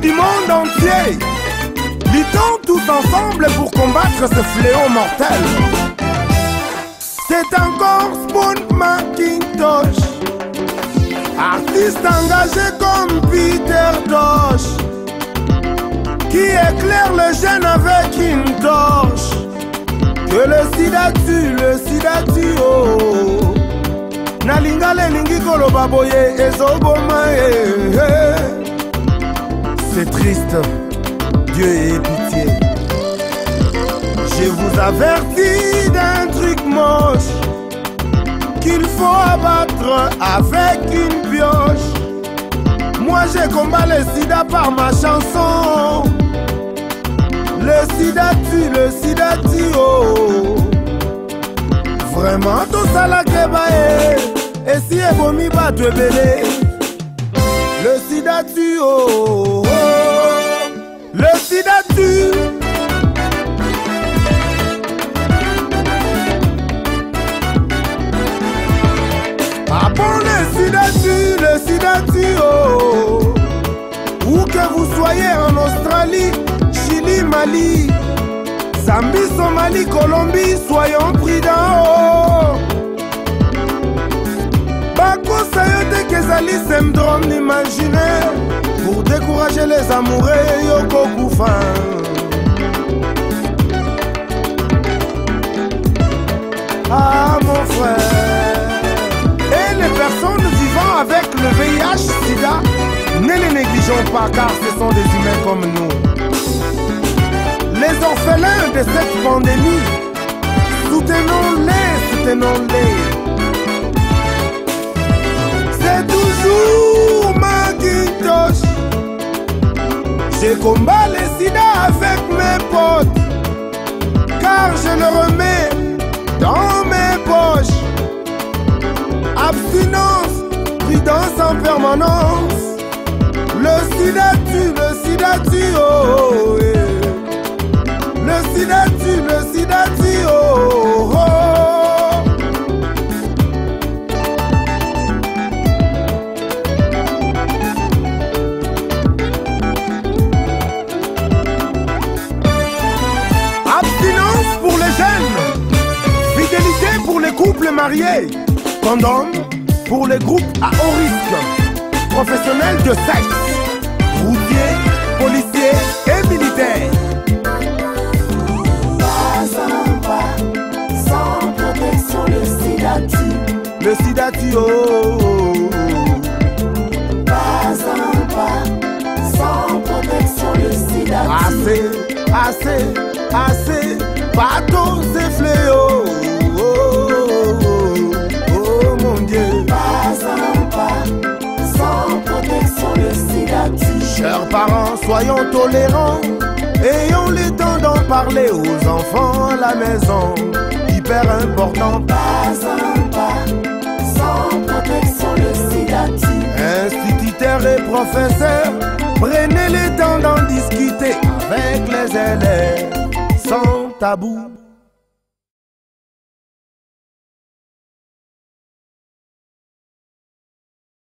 du monde entier, luttons tous ensemble pour combattre ce fléau mortel? C'est encore Spoon McIntosh, artiste engagé comme Peter Tosh, qui éclaire le jeune avec une torche. Que le sida tue, le sida tue, oh. nalinga lelingi koloba boye ezoboma eh, eh. C'est triste. Dieu ait pitié. Je vous avertis d'un truc moche qu'il faut abattre avec une pioche. Moi j'ai combat le sida par ma chanson. Le sida tue le sida tue oh. Vraiment tosalaka baye esi ebomi bato ebele le oh, oh, le sida tue ah bon le sida tue le sida tue oh. Où que vous soyez en Australie Chili Mali Zambie, Somalie, Colombie, soyons les amoureux yokokufa ah mon frère et les personnes vivant avec le VIH sida ne les négligeons pas car ce sont des humains comme nous les orphelins de cette pandémie. Soutenons-les, soutenons-les. J'ai combat le sida avec mes potes, car je le remets dans mes poches. Abstinence, prudence en permanence. Le sida tue, le sida tue, oh, oh, mariés, condom pour les groupes à haut risque, professionnels de sexe, routiers, policiers et militaires. le sida tue oh, oh, oh. Pas un pas, sans protection, le sida tue. Assez, assez, assez, pas tous ces fléaux. Soyons tolérants. Ayons le temps d'en parler aux enfants à la maison. Hyper important. Pas un pas, sans protection, le sida. Instituteurs et professeurs, prenez le temps d'en discuter avec les élèves sans tabou.